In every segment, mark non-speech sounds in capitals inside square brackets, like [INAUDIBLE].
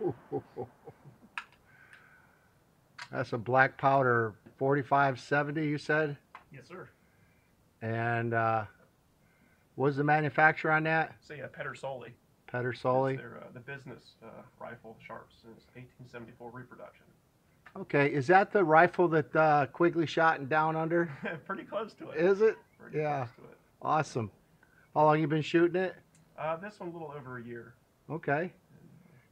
[LAUGHS] That's a black powder 4570, you said? Yes, sir. And uh, what's the manufacturer on that? Say uh, Pedersoli. Pedersoli. Their, uh, the business uh, rifle Sharps since 1874 reproduction. Okay, is that the rifle that uh, Quigley shot in Down Under? [LAUGHS] Pretty close to it. Is it? Pretty yeah. It. Awesome. How long you been shooting it? Uh, this one a little over a year. Okay.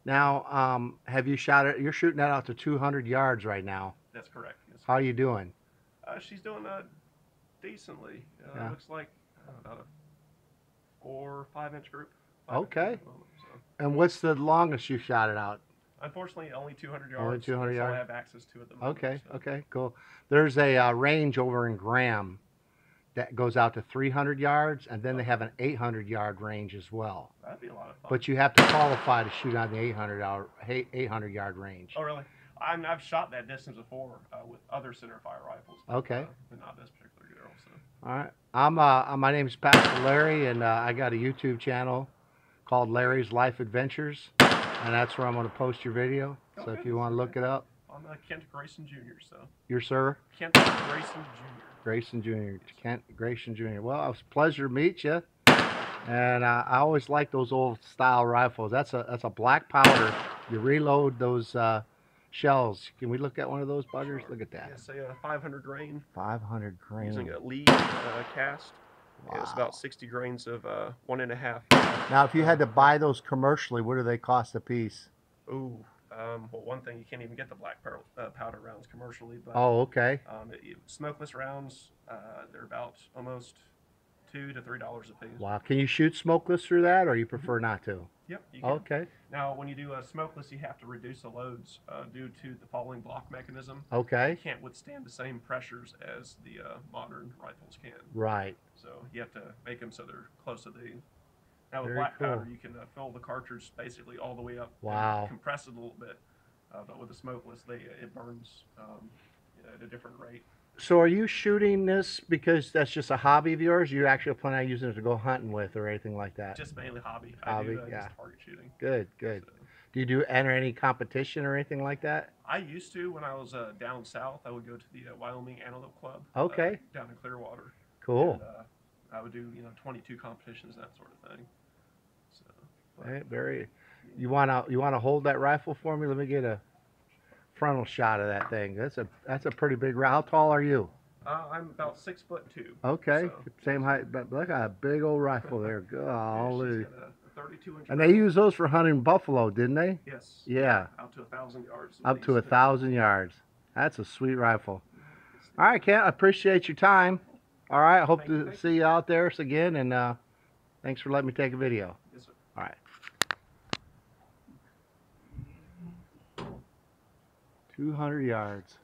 Now, um, have you shot it? You're shooting that out to 200 yards right now. That's correct. Yes, How are you doing? Uh, she's doing uh, decently. Uh, Yeah. Looks like about a four or five inch group. Five Okay. the moment, so. And what's the longest you shot it out? Unfortunately, only 200 yards. Only 200 yards? I have access to at the moment. Okay, so. okay, cool. There's a uh, range over in Graham that goes out to 300 yards, and then they have an 800 yard range as well. That'd be a lot of fun. But you have to qualify to shoot on the 800 hour, 800 yard range. oh, really? I'm, I've shot that distance before uh, with other center fire rifles. Okay. uh, but not this particular girl. So. All right. I'm uh, uh, my name's Pastor Larry, and uh, I got a YouTube channel called Larry's Life Adventures, and that's where I'm going to post your video. So Okay, if you want to look it up, I'm uh, Kent Grayson Jr. So your sir, Kent Grayson Jr. Grayson Jr. Kent Grayson Jr. Well, it was a pleasure to meet you. And uh, I always like those old style rifles. That's a that's a black powder. You reload those uh, shells. Can we look at one of those buggers? Sure. Look at that. Yeah, say a 500 grain 500 grain. using a lead uh, cast. Yeah, it's about 60 grains of uh, one and a half. Now, if you had to buy those commercially, what do they cost a piece? Ooh. Um, well, one thing you can't even get the black powder, uh, powder rounds commercially, but Oh, okay. um, it, smokeless rounds uh, they're about almost two to three dollars a piece. Wow. Can you shoot smokeless through that, or you prefer not to? Yep. You can. Okay. Now, when you do a smokeless, you have to reduce the loads uh, due to the falling block mechanism. Okay. It can't withstand the same pressures as the uh, modern rifles can. Right. So you have to make them so they're close to the. Now with Very black cool. powder, you can uh, fill the cartridge basically all the way up. and Wow. compress it a little bit, uh, but with the smokeless, they it burns um, at a different rate. So, are you shooting this because that's just a hobby of yours? You actually plan on using it to go hunting with, or anything like that? Just mainly hobby. I Hobby, do uh, yeah. just target shooting. Good. Good. So, Do you do enter any competition or anything like that? I used to when I was uh, down south. I would go to the uh, Wyoming Antelope Club. Okay. Uh, down in Clearwater. Cool. And, uh, I would do you know 22 competitions that sort of thing. But- Very. You wanna you wanna hold that rifle for me? Let me get a frontal shot of that thing. That's a that's a pretty big. rifle. How tall are you? Uh, I'm about six foot two. Okay, So- same height, but look at a big old rifle there. [LAUGHS] Golly. she's got a, a 32 inch. And they use those for hunting buffalo, didn't they? Yes. Yeah, Out to a thousand yards. up to a thousand yards. That's a sweet rifle. All right, Kent, I appreciate your time. All right, hope Thank to thank see you out there again, and uh, thanks for letting me take a video. Yes, sir. All right. 200 yards.